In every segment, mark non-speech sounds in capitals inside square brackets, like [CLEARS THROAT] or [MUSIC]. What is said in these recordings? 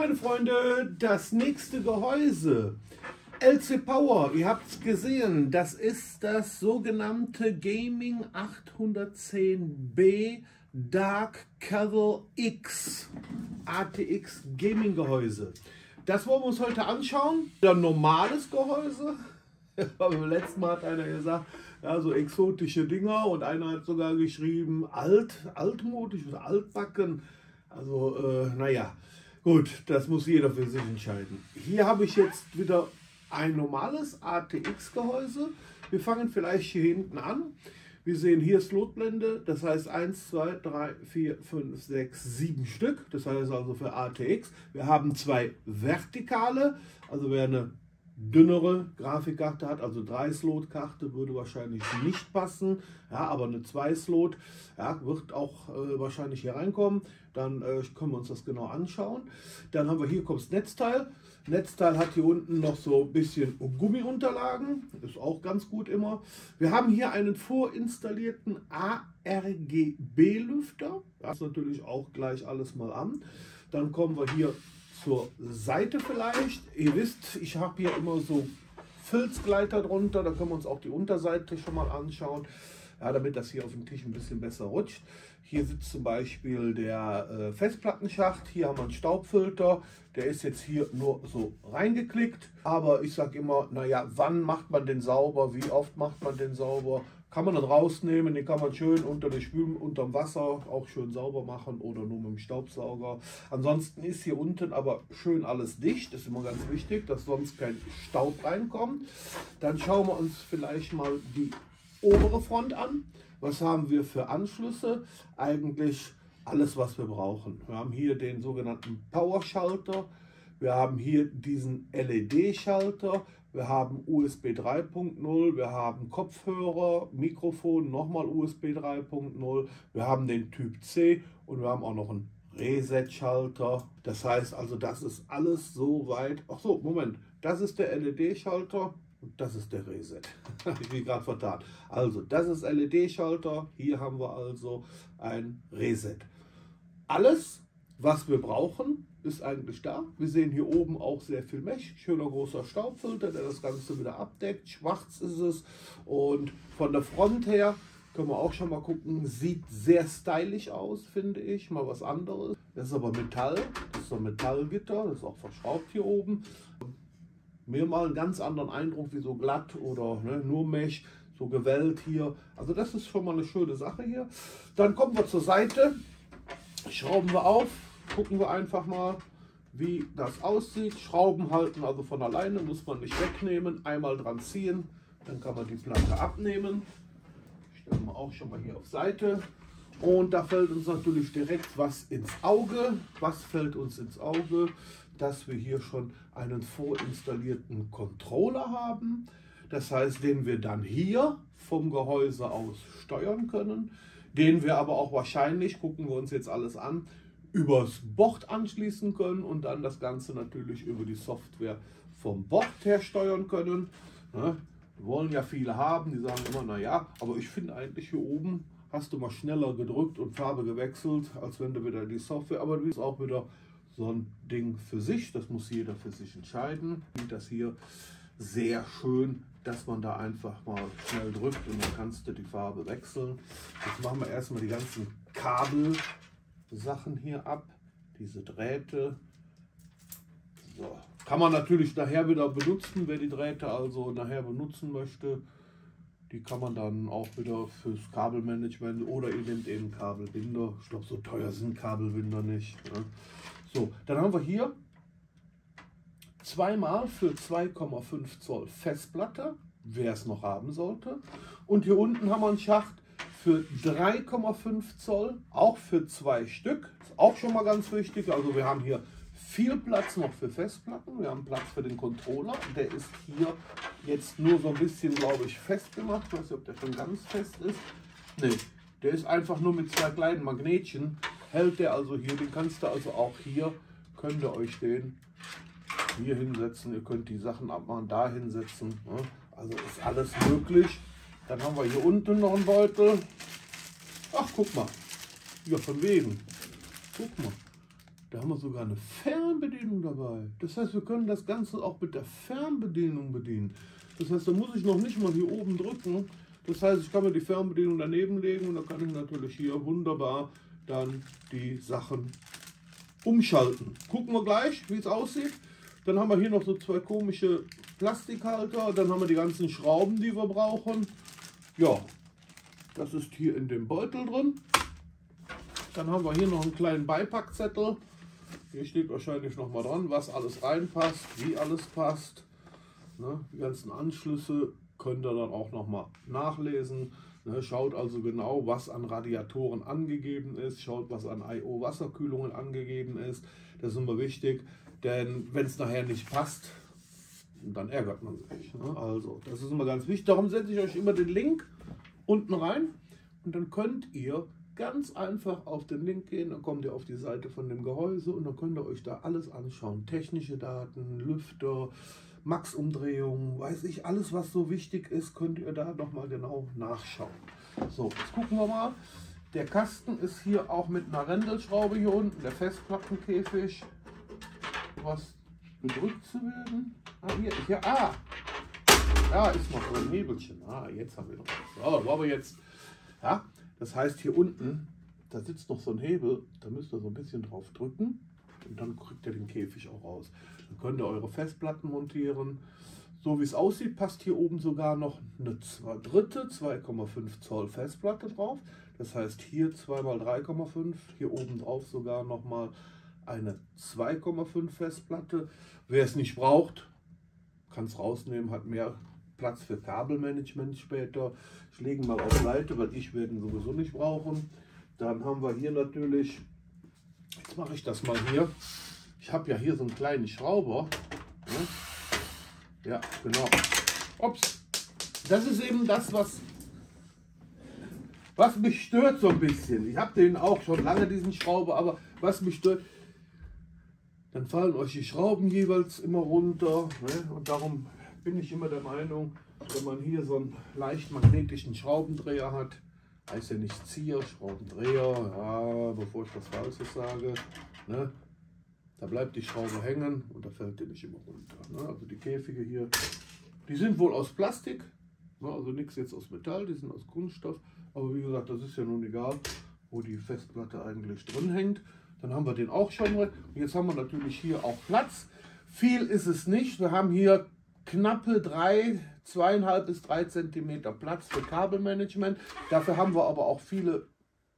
meine Freunde, das nächste Gehäuse. LC Power, ihr habt es gesehen, das ist das sogenannte Gaming 810B Dark Cavil X ATX Gaming Gehäuse. Das wollen wir uns heute anschauen. Ein normales Gehäuse. [LAUGHS] Beim letzten Mal hat einer gesagt, ja, so exotische Dinger und einer hat sogar geschrieben, alt, altmodisch oder altbacken. Also, äh, naja, gut, das muss jeder für sich entscheiden. Hier habe ich jetzt wieder ein normales ATX-Gehäuse. Wir fangen vielleicht hier hinten an. Wir sehen hier Slotblende, das heißt 1, 2, 3, 4, 5, 6, 7 Stück. Das heißt also für ATX. Wir haben zwei vertikale, also wer eine dünnere Grafikkarte hat, also 3-Slot-Karte würde wahrscheinlich nicht passen, ja, aber eine 2-Slot ja, wird auch äh, wahrscheinlich hier reinkommen. Dann äh, können wir uns das genau anschauen. Dann haben wir hier kommt das Netzteil. Netzteil hat hier unten noch so ein bisschen Gummiunterlagen, ist auch ganz gut immer. Wir haben hier einen vorinstallierten ARGB-Lüfter, das natürlich auch gleich alles mal an. Dann kommen wir hier zur Seite vielleicht. Ihr wisst, ich habe hier immer so Filzgleiter drunter, da können wir uns auch die Unterseite schon mal anschauen, ja, damit das hier auf dem Tisch ein bisschen besser rutscht. Hier sitzt zum Beispiel der äh, Festplattenschacht, hier haben wir einen Staubfilter, der ist jetzt hier nur so reingeklickt, aber ich sage immer, naja, wann macht man den sauber, wie oft macht man den sauber, kann man dann rausnehmen, den kann man schön unter der Spül unterm Wasser auch schön sauber machen oder nur mit dem Staubsauger. Ansonsten ist hier unten aber schön alles dicht, das ist immer ganz wichtig, dass sonst kein Staub reinkommt. Dann schauen wir uns vielleicht mal die obere Front an. Was haben wir für Anschlüsse? Eigentlich alles, was wir brauchen. Wir haben hier den sogenannten Power-Schalter. Wir haben hier diesen LED-Schalter. Wir haben USB 3.0, wir haben Kopfhörer, Mikrofon, nochmal USB 3.0, wir haben den Typ C und wir haben auch noch einen Reset-Schalter. Das heißt also, das ist alles so weit. Ach so, Moment, das ist der LED-Schalter und das ist der Reset. [LAUGHS] ich bin gerade vertan. Also, das ist LED-Schalter. Hier haben wir also ein Reset. Alles, was wir brauchen, ist eigentlich da. Wir sehen hier oben auch sehr viel Mech. Schöner großer Staubfilter, der das Ganze wieder abdeckt. Schwarz ist es. Und von der Front her können wir auch schon mal gucken. Sieht sehr stylisch aus, finde ich. Mal was anderes. Das ist aber Metall. Das ist so ein Metallgitter. Das ist auch verschraubt hier oben. Mir mal einen ganz anderen Eindruck wie so glatt oder ne, nur Mech. So gewellt hier. Also das ist schon mal eine schöne Sache hier. Dann kommen wir zur Seite. Schrauben wir auf gucken wir einfach mal, wie das aussieht. Schrauben halten also von alleine, muss man nicht wegnehmen. Einmal dran ziehen, dann kann man die Platte abnehmen. Stellen wir auch schon mal hier auf Seite. Und da fällt uns natürlich direkt was ins Auge. Was fällt uns ins Auge? Dass wir hier schon einen vorinstallierten Controller haben. Das heißt, den wir dann hier vom Gehäuse aus steuern können. Den wir aber auch wahrscheinlich, gucken wir uns jetzt alles an, übers Board anschließen können und dann das Ganze natürlich über die Software vom Board her steuern können. Ne? Wollen ja viele haben, die sagen immer, naja, aber ich finde eigentlich hier oben hast du mal schneller gedrückt und Farbe gewechselt, als wenn du wieder die Software, aber du bist auch wieder so ein Ding für sich, das muss jeder für sich entscheiden. Das hier sehr schön, dass man da einfach mal schnell drückt und dann kannst du die Farbe wechseln. Jetzt machen wir erstmal die ganzen Kabel Sachen hier ab, diese Drähte. So. Kann man natürlich nachher wieder benutzen, wer die Drähte also nachher benutzen möchte. Die kann man dann auch wieder fürs Kabelmanagement oder ihr nehmt eben Kabelbinder. Ich glaube, so teuer sind Kabelbinder nicht. Ne? So, dann haben wir hier zweimal für 2,5 Zoll Festplatte, wer es noch haben sollte. Und hier unten haben wir einen Schacht für 3,5 Zoll, auch für zwei Stück. Ist auch schon mal ganz wichtig. Also wir haben hier viel Platz noch für Festplatten. Wir haben Platz für den Controller. Der ist hier jetzt nur so ein bisschen, glaube ich, festgemacht. Ich weiß nicht, ob der schon ganz fest ist. Nee, der ist einfach nur mit zwei kleinen Magnetchen. Hält der also hier. Den kannst du also auch hier, könnt ihr euch den hier hinsetzen. Ihr könnt die Sachen abmachen, da hinsetzen. Ne? Also ist alles möglich. Dann haben wir hier unten noch einen Beutel. Ach, guck mal. Ja, von wegen. Guck mal. da haben wir sogar eine Fernbedienung dabei. Das heißt, wir können das Ganze auch mit der Fernbedienung bedienen. Das heißt, da muss ich noch nicht mal hier oben drücken. Das heißt, ich kann mir die Fernbedienung daneben legen und dann kann ich natürlich hier wunderbar dann die Sachen umschalten. Gucken wir gleich, wie es aussieht. Dann haben wir hier noch so zwei komische Plastikhalter. Dann haben wir die ganzen Schrauben, die wir brauchen. Ja, das ist hier in dem Beutel drin. Dann haben wir hier noch einen kleinen Beipackzettel. Hier steht wahrscheinlich noch mal dran, was alles reinpasst, wie alles passt. Ne, die ganzen Anschlüsse könnt ihr dann auch noch mal nachlesen. Ne, schaut also genau, was an Radiatoren angegeben ist. Schaut, was an I.O. Wasserkühlungen angegeben ist. Das ist immer wichtig, denn wenn es nachher nicht passt, dann ärgert man sich. Ne? Also, das ist immer ganz wichtig. Darum setze ich euch immer den Link unten rein und dann könnt ihr ganz einfach auf den Link gehen, dann kommt ihr auf die Seite von dem Gehäuse und dann könnt ihr euch da alles anschauen. Technische Daten, Lüfter, Max-Umdrehungen, weiß ich, alles was so wichtig ist, könnt ihr da nochmal genau nachschauen. So, jetzt gucken wir mal. Der Kasten ist hier auch mit einer Rändelschraube hier unten, der Festplattenkäfig. Was gedrückt zu werden? Ah, hier, hier, ah! Da ist noch so ein Nebelchen. Ah, jetzt haben wir noch was. So, wo wir jetzt. Ja, das heißt, hier unten, da sitzt noch so ein Hebel, da müsst ihr so ein bisschen drauf drücken und dann kriegt ihr den Käfig auch raus. Dann könnt ihr eure Festplatten montieren. So wie es aussieht, passt hier oben sogar noch eine dritte 2,5 Zoll Festplatte drauf. Das heißt hier 2 x 3,5, hier oben drauf sogar nochmal eine 2,5 Festplatte. Wer es nicht braucht, kann es rausnehmen, hat mehr Platz für Kabelmanagement später. Ich lege mal auf Seite, weil ich werde ihn sowieso nicht brauchen. Dann haben wir hier natürlich, jetzt mache ich das mal hier. Ich habe ja hier so einen kleinen Schrauber. Ja, genau. Ups. Das ist eben das, was, was mich stört so ein bisschen. Ich habe den auch schon lange, diesen Schrauber, aber was mich stört, dann fallen euch die Schrauben jeweils immer runter. Ne? Und darum bin ich immer der Meinung, wenn man hier so einen leicht magnetischen Schraubendreher hat, heißt ja nicht Zieher, Schraubendreher, ja, bevor ich was Falsches sage, ne, da bleibt die Schraube hängen und da fällt die nicht immer runter. Ne? Also die Käfige hier, die sind wohl aus Plastik, ne? also nichts jetzt aus Metall, die sind aus Kunststoff, aber wie gesagt, das ist ja nun egal, wo die Festplatte eigentlich drin hängt. Dann haben wir den auch schon. Und jetzt haben wir natürlich hier auch Platz. Viel ist es nicht. Wir haben hier knappe drei, zweieinhalb bis drei Zentimeter Platz für Kabelmanagement. Dafür haben wir aber auch viele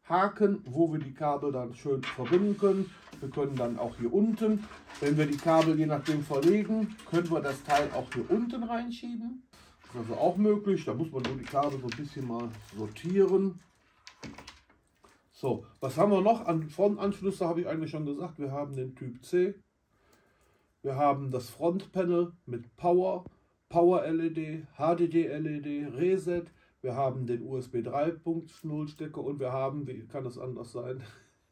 Haken, wo wir die Kabel dann schön verbinden können. Wir können dann auch hier unten, wenn wir die Kabel je nachdem verlegen, können wir das Teil auch hier unten reinschieben. Das ist also auch möglich. Da muss man nur die Kabel so ein bisschen mal sortieren. So, was haben wir noch an Frontanschlüsse, habe ich eigentlich schon gesagt. Wir haben den Typ C, wir haben das Frontpanel mit Power, Power LED, HDD LED, Reset. Wir haben den USB 3.0 Stecker und wir haben, wie kann das anders sein?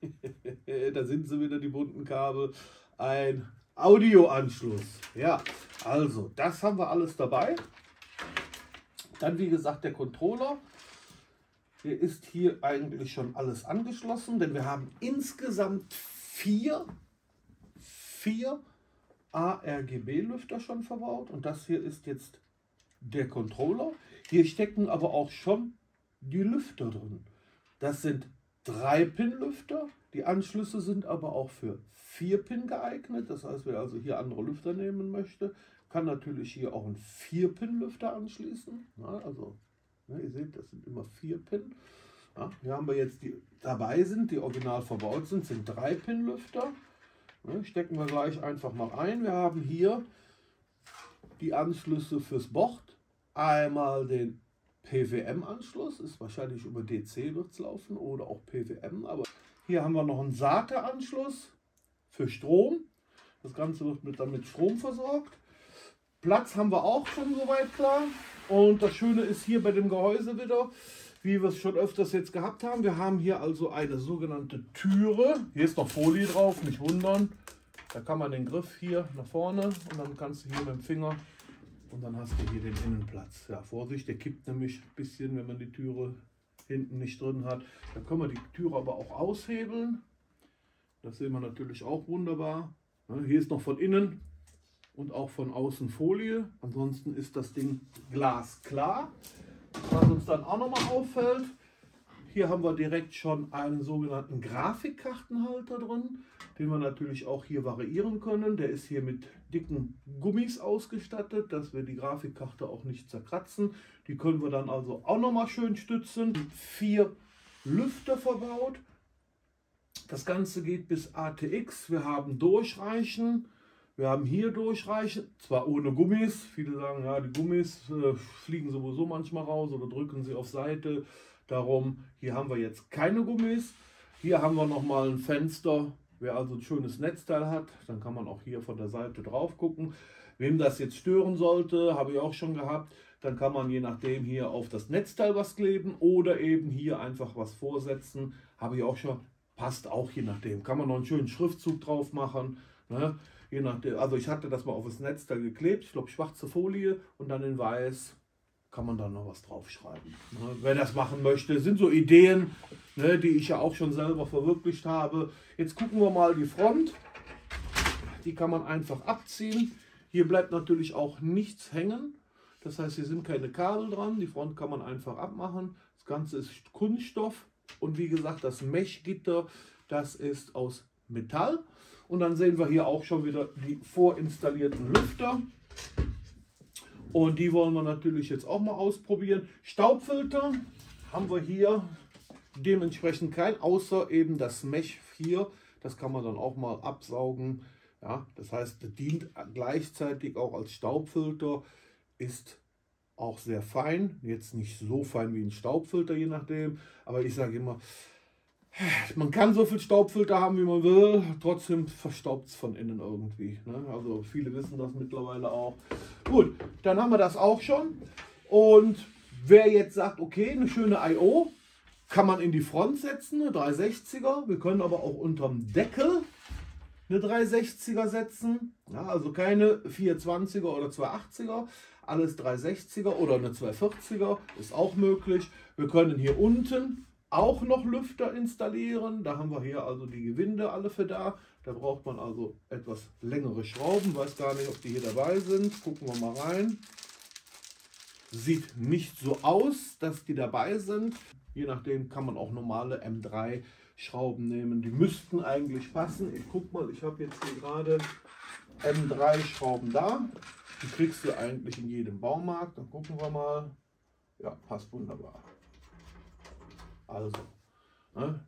[LAUGHS] da sind sie wieder, die bunten Kabel. Ein Audioanschluss. Ja, also das haben wir alles dabei. Dann wie gesagt der Controller. Hier ist hier eigentlich schon alles angeschlossen, denn wir haben insgesamt vier, vier ARGB-Lüfter schon verbaut und das hier ist jetzt der Controller. Hier stecken aber auch schon die Lüfter drin. Das sind 3-Pin-Lüfter. Die Anschlüsse sind aber auch für 4-Pin geeignet. Das heißt, wer also hier andere Lüfter nehmen möchte, kann natürlich hier auch einen 4-Pin-Lüfter anschließen. Also, ja, ihr seht, das sind immer 4-Pin. Ja, hier haben wir jetzt die dabei sind, die original verbaut sind, sind 3-Pin-Lüfter. Ne, stecken wir gleich einfach mal ein. Wir haben hier die Anschlüsse fürs Board. Einmal den PWM-Anschluss, ist wahrscheinlich über DC wird es laufen oder auch PWM. Aber hier haben wir noch einen SATA-Anschluss für Strom. Das Ganze wird mit, dann mit Strom versorgt. Platz haben wir auch schon soweit klar. Und das Schöne ist hier bei dem Gehäuse wieder, wie wir es schon öfters jetzt gehabt haben. Wir haben hier also eine sogenannte Türe. Hier ist noch Folie drauf, nicht wundern. Da kann man den Griff hier nach vorne und dann kannst du hier mit dem Finger und dann hast du hier den Innenplatz. Ja, Vorsicht, der kippt nämlich ein bisschen, wenn man die Türe hinten nicht drin hat. Dann können wir die Türe aber auch aushebeln. Das sehen wir natürlich auch wunderbar. Hier ist noch von innen und auch von außen Folie. Ansonsten ist das Ding glasklar. Was uns dann auch nochmal auffällt, hier haben wir direkt schon einen sogenannten Grafikkartenhalter drin, den wir natürlich auch hier variieren können. Der ist hier mit dicken Gummis ausgestattet, dass wir die Grafikkarte auch nicht zerkratzen. Die können wir dann also auch nochmal schön stützen. Vier Lüfter verbaut. Das Ganze geht bis ATX. Wir haben Durchreichen. Wir haben hier Durchreichen, zwar ohne Gummis. Viele sagen, ja, die Gummis äh, fliegen sowieso manchmal raus oder drücken sie auf Seite. Darum, hier haben wir jetzt keine Gummis. Hier haben wir nochmal ein Fenster. Wer also ein schönes Netzteil hat, dann kann man auch hier von der Seite drauf gucken. Wem das jetzt stören sollte, habe ich auch schon gehabt, dann kann man je nachdem hier auf das Netzteil was kleben oder eben hier einfach was vorsetzen. Habe ich auch schon, passt auch je nachdem. Kann man noch einen schönen Schriftzug drauf machen. Ne? Je nachdem, also ich hatte das mal auf das Netzteil geklebt, ich glaube schwarze Folie und dann in weiß kann man da noch was draufschreiben. Ne? Wer das machen möchte, sind so Ideen, ne, die ich ja auch schon selber verwirklicht habe. Jetzt gucken wir mal die Front. Die kann man einfach abziehen. Hier bleibt natürlich auch nichts hängen. Das heißt, hier sind keine Kabel dran. Die Front kann man einfach abmachen. Das Ganze ist Kunststoff. Und wie gesagt, das Meshgitter, das ist aus Metall. Und dann sehen wir hier auch schon wieder die vorinstallierten Lüfter. Und die wollen wir natürlich jetzt auch mal ausprobieren. Staubfilter haben wir hier dementsprechend kein, außer eben das Mesh hier. Das kann man dann auch mal absaugen. Ja, das heißt, dient gleichzeitig auch als Staubfilter, ist auch sehr fein. Jetzt nicht so fein wie ein Staubfilter, je nachdem. Aber ich sage immer, man kann so viel Staubfilter haben, wie man will, trotzdem verstaubt es von innen irgendwie. Ne? Also viele wissen das mittlerweile auch. Gut, dann haben wir das auch schon. Und wer jetzt sagt, okay, eine schöne I.O., kann man in die Front setzen, eine 360er. Wir können aber auch unterm Deckel eine 360er setzen. Ja, also keine 420er oder 280er, alles 360er oder eine 240er ist auch möglich. Wir können hier unten auch noch Lüfter installieren. Da haben wir hier also die Gewinde alle für da. Da braucht man also etwas längere Schrauben. Weiß gar nicht, ob die hier dabei sind. Gucken wir mal rein. Sieht nicht so aus, dass die dabei sind. Je nachdem kann man auch normale M3 Schrauben nehmen. Die müssten eigentlich passen. Ich guck mal, ich habe jetzt hier gerade M3 Schrauben da. Die kriegst du eigentlich in jedem Baumarkt. Dann gucken wir mal. Ja, passt wunderbar. Also, ne?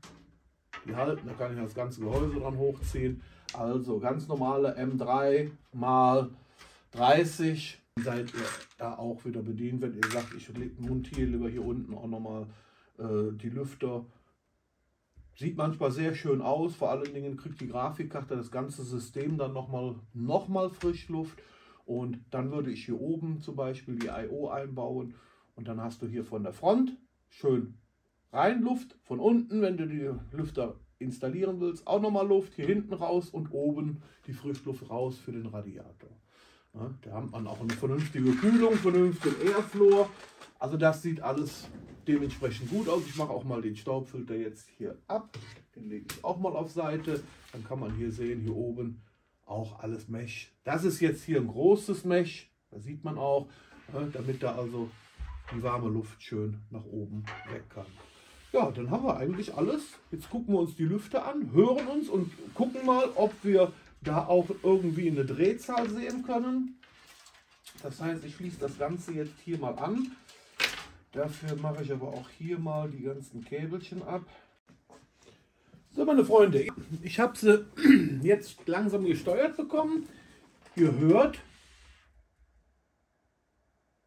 die halten, da kann ich das ganze Gehäuse dran hochziehen. Also ganz normale M3 mal 30 seid ihr da auch wieder bedient, wenn ihr sagt, ich montiere lieber hier unten auch nochmal äh, die Lüfter. Sieht manchmal sehr schön aus, vor allen Dingen kriegt die Grafikkarte das ganze System dann nochmal noch mal Frischluft und dann würde ich hier oben zum Beispiel die I.O. einbauen und dann hast du hier von der Front schön rein Luft, von unten, wenn du die Lüfter installieren willst, auch nochmal Luft, hier hinten raus und oben die Frischluft raus für den Radiator. Ja, da hat man auch eine vernünftige Kühlung, vernünftigen Airflow. Also das sieht alles dementsprechend gut aus. Ich mache auch mal den Staubfilter jetzt hier ab. Den lege ich auch mal auf Seite. Dann kann man hier sehen, hier oben auch alles Mesh. Das ist jetzt hier ein großes Mesh. Da sieht man auch, damit da also die warme Luft schön nach oben weg kann. Ja, dann haben wir eigentlich alles. Jetzt gucken wir uns die Lüfter an, hören uns und gucken mal, ob wir da auch irgendwie eine Drehzahl sehen können. Das heißt, ich schließe das Ganze jetzt hier mal an. Dafür mache ich aber auch hier mal die ganzen Käbelchen ab. So, meine Freunde, ich habe sie [CLEARS THROAT] jetzt langsam gesteuert bekommen. Ihr hört,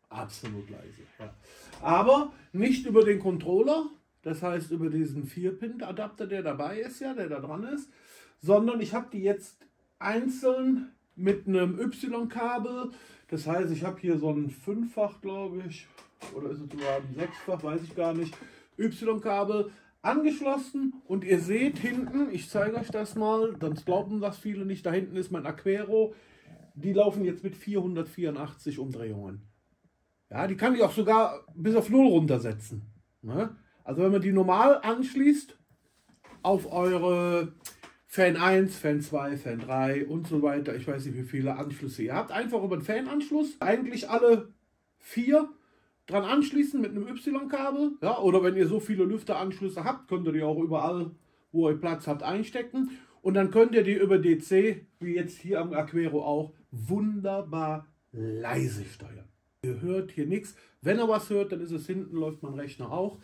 absolut leise. Ja. Aber nicht über den Controller, das heißt über diesen 4-Pin-Adapter, der dabei ist, ja, der da dran ist, sondern ich habe die jetzt einzeln mit einem Y-Kabel. Das heißt, ich habe hier so ein Fünffach, glaube ich, oder ist es sogar ein Sechsfach, weiß ich gar nicht, Y-Kabel angeschlossen und ihr seht hinten, ich zeige euch das mal, sonst glauben das viele nicht, da hinten ist mein Aquero, die laufen jetzt mit 484 Umdrehungen. Ja, die kann ich auch sogar bis auf 0 runtersetzen. Ne? Also wenn man die normal anschließt auf eure Fan 1, Fan 2, Fan 3 und so weiter. Ich weiß nicht, wie viele Anschlüsse ihr habt. Einfach über den Fananschluss eigentlich alle vier dran anschließen mit einem Y-Kabel. Ja, oder wenn ihr so viele Lüfteranschlüsse habt, könnt ihr die auch überall, wo ihr Platz habt, einstecken. Und dann könnt ihr die über DC, wie jetzt hier am Aquero auch, wunderbar leise steuern. Ihr hört hier nichts. Wenn er was hört, dann ist es hinten, läuft mein Rechner auch.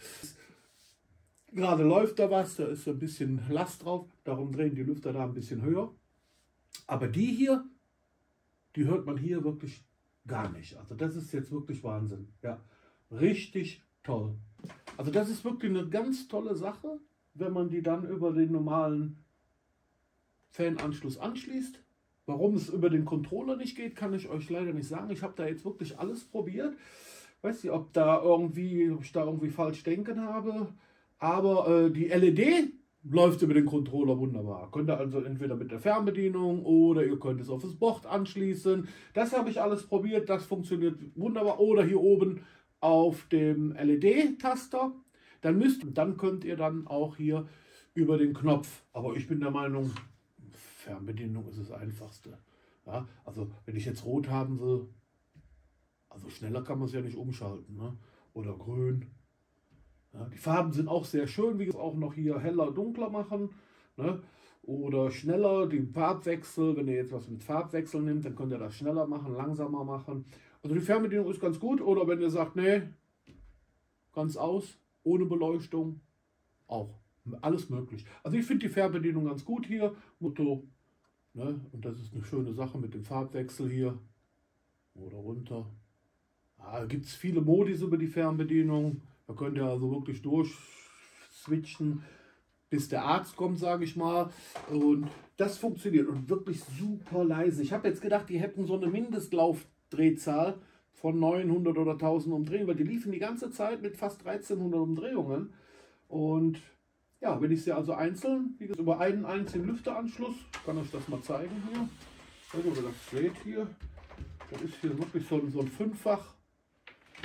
Gerade läuft da was, da ist so ein bisschen Last drauf, darum drehen die Lüfter da ein bisschen höher. Aber die hier, die hört man hier wirklich gar nicht. Also das ist jetzt wirklich Wahnsinn. Ja, richtig toll. Also das ist wirklich eine ganz tolle Sache, wenn man die dann über den normalen Fananschluss anschließt. Warum es über den Controller nicht geht, kann ich euch leider nicht sagen. Ich habe da jetzt wirklich alles probiert. Weiß nicht, ob da irgendwie, ob ich da irgendwie falsch denken habe. Aber äh, die LED läuft über den Controller wunderbar. Könnt ihr also entweder mit der Fernbedienung oder ihr könnt es auf das Board anschließen. Das habe ich alles probiert, das funktioniert wunderbar. Oder hier oben auf dem LED-Taster. Dann müsst, dann könnt ihr dann auch hier über den Knopf. Aber ich bin der Meinung, Fernbedienung ist das einfachste. Ja, also wenn ich jetzt rot haben will, also schneller kann man es ja nicht umschalten. Ne? Oder grün. Ja, die Farben sind auch sehr schön, wie gesagt, auch noch hier heller, dunkler machen. Ne? Oder schneller, den Farbwechsel, wenn ihr jetzt was mit Farbwechsel nimmt, dann könnt ihr das schneller machen, langsamer machen. Also die Fernbedienung ist ganz gut. Oder wenn ihr sagt, nee, ganz aus, ohne Beleuchtung, auch. Alles möglich. Also ich finde die Fernbedienung ganz gut hier. Motto, ne? Und das ist eine schöne Sache mit dem Farbwechsel hier. Oder runter. Da gibt es viele Modis über die Fernbedienung. Da könnt ihr also wirklich durchswitchen, bis der Arzt kommt, sage ich mal. Und das funktioniert und wirklich super leise. Ich habe jetzt gedacht, die hätten so eine Mindestlaufdrehzahl von 900 oder 1000 Umdrehungen, weil die liefen die ganze Zeit mit fast 1300 Umdrehungen. Und ja, wenn ich sie also einzeln, wie gesagt, über einen einzigen Lüfteranschluss, kann ich das mal zeigen hier. Also das steht hier, das ist hier wirklich so, so ein Fünffach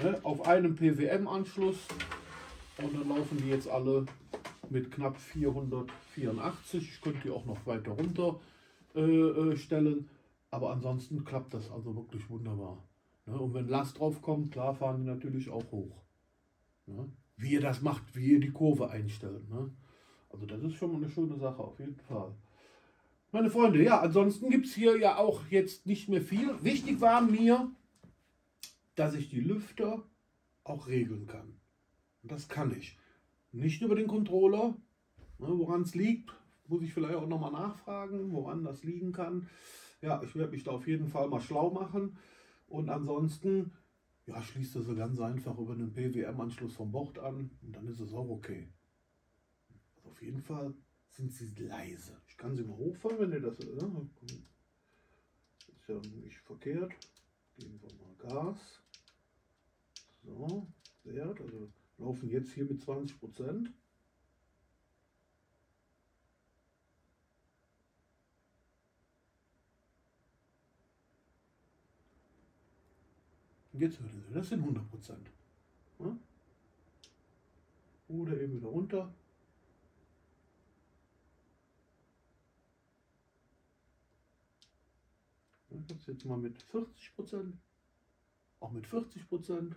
ne, auf einem PWM-Anschluss. Und dann laufen die jetzt alle mit knapp 484. Ich könnte die auch noch weiter runter äh, äh, stellen. Aber ansonsten klappt das also wirklich wunderbar. Ne? Und wenn Last drauf kommt, klar fahren die natürlich auch hoch. Ne? Wie ihr das macht, wie ihr die Kurve einstellt. Ne? Also das ist schon mal eine schöne Sache, auf jeden Fall. Meine Freunde, ja, ansonsten gibt es hier ja auch jetzt nicht mehr viel. Wichtig war mir, dass ich die Lüfter auch regeln kann. Und das kann ich. Nicht über den Controller, ne, woran es liegt, muss ich vielleicht auch nochmal nachfragen, woran das liegen kann. Ja, ich werde mich da auf jeden Fall mal schlau machen. Und ansonsten, ja, schließt das so ganz einfach über einen PWM-Anschluss vom Bord an und dann ist es auch okay. Auf jeden Fall sind sie leise. Ich kann sie mal hochfahren, wenn ihr das. Ne? Ist ja nicht verkehrt. Geben wir mal Gas. So, Wert. Also laufen jetzt hier mit 20 Prozent. Jetzt Sie, das sind 100 Prozent. Oder eben wieder runter. Jetzt mal mit 40 Prozent, auch mit 40 Prozent.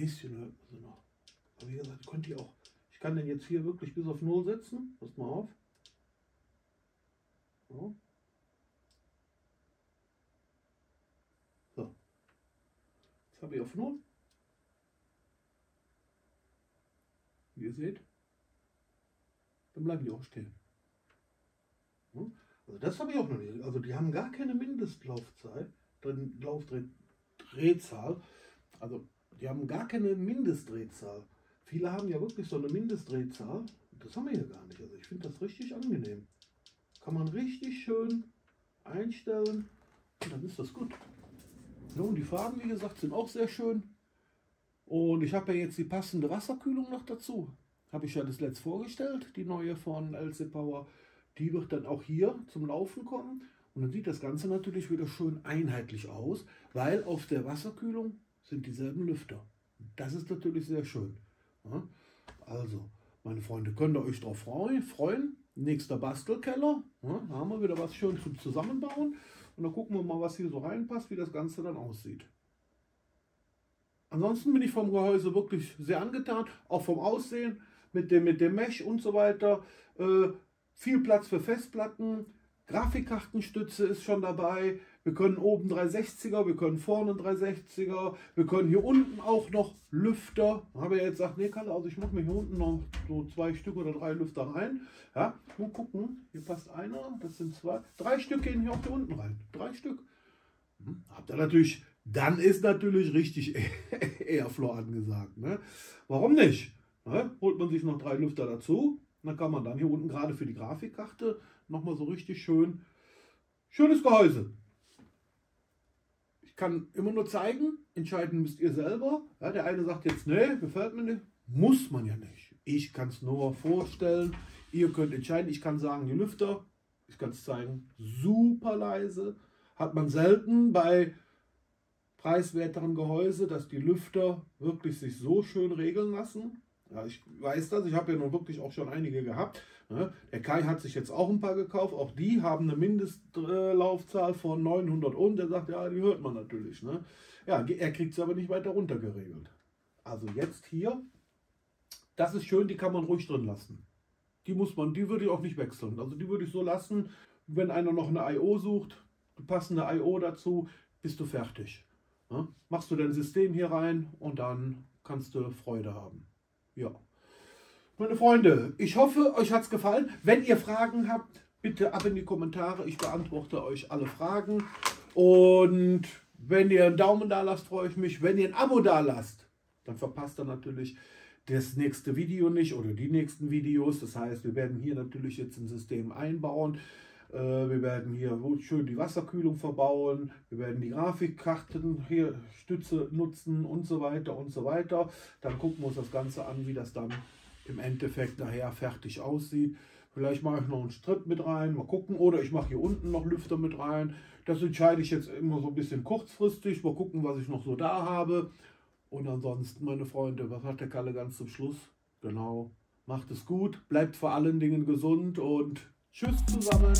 Bisschen hört man sie noch. Aber wie gesagt, ihr auch. Ich kann den jetzt hier wirklich bis auf 0 setzen. Passt mal auf. So. so. Jetzt habe ich auf 0. Wie ihr seht, dann bleiben die auch stehen. Also das habe ich auch noch nicht. Also die haben gar keine Mindestlaufzeit, Laufdrehzahl. Also die haben gar keine Mindestdrehzahl. Viele haben ja wirklich so eine Mindestdrehzahl. Das haben wir hier gar nicht. Also ich finde das richtig angenehm. Kann man richtig schön einstellen und dann ist das gut. Ja, und die Farben, wie gesagt, sind auch sehr schön. Und ich habe ja jetzt die passende Wasserkühlung noch dazu. Habe ich ja das letzte vorgestellt, die neue von LC Power. Die wird dann auch hier zum Laufen kommen. Und dann sieht das Ganze natürlich wieder schön einheitlich aus, weil auf der Wasserkühlung sind dieselben Lüfter. Das ist natürlich sehr schön. Also, Meine Freunde, könnt ihr euch darauf freuen. Nächster Bastelkeller. Ja, da haben wir wieder was schön zum Zusammenbauen. Und dann gucken wir mal, was hier so reinpasst, wie das Ganze dann aussieht. Ansonsten bin ich vom Gehäuse wirklich sehr angetan, auch vom Aussehen, mit dem, mit dem Mesh und so weiter. Äh, viel Platz für Festplatten, Grafikkartenstütze ist schon dabei. Wir können oben 360er, wir können vorne 360er, wir können hier unten auch noch Lüfter. Habe ich jetzt gesagt, nee, Kalle, also ich mache mir hier unten noch so zwei Stück oder drei Lüfter rein. Ja, nur gucken, hier passt einer, das sind zwei, drei Stück gehen hier auch hier unten rein. Drei Stück. Hm, habt ihr natürlich, dann ist natürlich richtig [LAUGHS] Airflow angesagt. Ne? Warum nicht? Ne? Holt man sich noch drei Lüfter dazu, dann kann man dann hier unten gerade für die Grafikkarte nochmal so richtig schön, schönes Gehäuse. Kann immer nur zeigen, entscheiden müsst ihr selber. Ja, der eine sagt jetzt, nee, gefällt mir nicht. Muss man ja nicht. Ich kann es nur vorstellen. Ihr könnt entscheiden. Ich kann sagen, die Lüfter, ich kann es zeigen, super leise. Hat man selten bei preiswerteren Gehäuse, dass die Lüfter wirklich sich so schön regeln lassen. Ja, ich weiß das, ich habe ja nun wirklich auch schon einige gehabt. Ne? Der Kai hat sich jetzt auch ein paar gekauft, auch die haben eine Mindestlaufzahl von 900 und er sagt, ja, die hört man natürlich. Ne? Ja, er kriegt es aber nicht weiter runter geregelt. Also jetzt hier, das ist schön, die kann man ruhig drin lassen. Die muss man, die würde ich auch nicht wechseln. Also die würde ich so lassen, wenn einer noch eine I.O. sucht, passende I.O. dazu, bist du fertig. Ne? Machst du dein System hier rein und dann kannst du Freude haben. Ja. Meine Freunde, ich hoffe, euch hat es gefallen. Wenn ihr Fragen habt, bitte ab in die Kommentare. Ich beantworte euch alle Fragen. Und wenn ihr einen Daumen da lasst, freue ich mich. Wenn ihr ein Abo da lasst, dann verpasst ihr natürlich das nächste Video nicht oder die nächsten Videos. Das heißt, wir werden hier natürlich jetzt ein System einbauen. Äh, wir werden hier schön die Wasserkühlung verbauen. Wir werden die Grafikkarten hier Stütze nutzen und so weiter und so weiter. Dann gucken wir uns das Ganze an, wie das dann im Endeffekt nachher fertig aussieht. Vielleicht mache ich noch einen Strip mit rein, mal gucken. Oder ich mache hier unten noch Lüfter mit rein. Das entscheide ich jetzt immer so ein bisschen kurzfristig. Mal gucken, was ich noch so da habe. Und ansonsten, meine Freunde, was hat der Kalle ganz zum Schluss? Genau, macht es gut, bleibt vor allen Dingen gesund und tschüss zusammen.